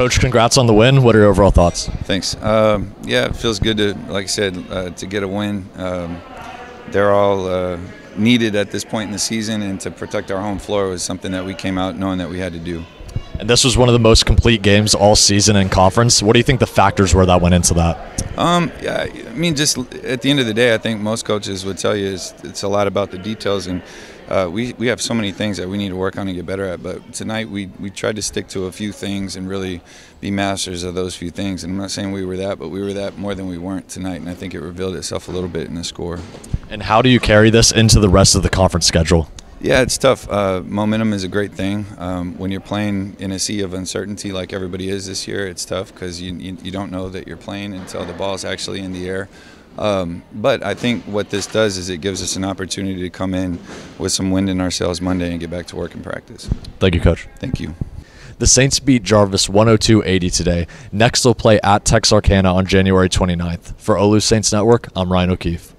Coach, congrats on the win. What are your overall thoughts? Thanks. Um, yeah, it feels good to, like I said, uh, to get a win. Um, they're all uh, needed at this point in the season, and to protect our home floor was something that we came out knowing that we had to do. And this was one of the most complete games all season in conference. What do you think the factors were that went into that? Um, yeah, I mean, just at the end of the day, I think most coaches would tell you it's, it's a lot about the details, and uh, we we have so many things that we need to work on and get better at. But tonight we we tried to stick to a few things and really be masters of those few things. And I'm not saying we were that, but we were that more than we weren't tonight, and I think it revealed itself a little bit in the score. And how do you carry this into the rest of the conference schedule? Yeah, it's tough. Uh, momentum is a great thing. Um, when you're playing in a sea of uncertainty like everybody is this year, it's tough because you, you, you, don't know that you're playing until the ball's actually in the air. Um, but I think what this does is it gives us an opportunity to come in with some wind in our sails Monday and get back to work and practice. Thank you, Coach. Thank you. The Saints beat Jarvis 102 80 today. Next, they'll play at Texarkana on January 29th. For OLLU Saints Network, I'm Ryan O'Keefe.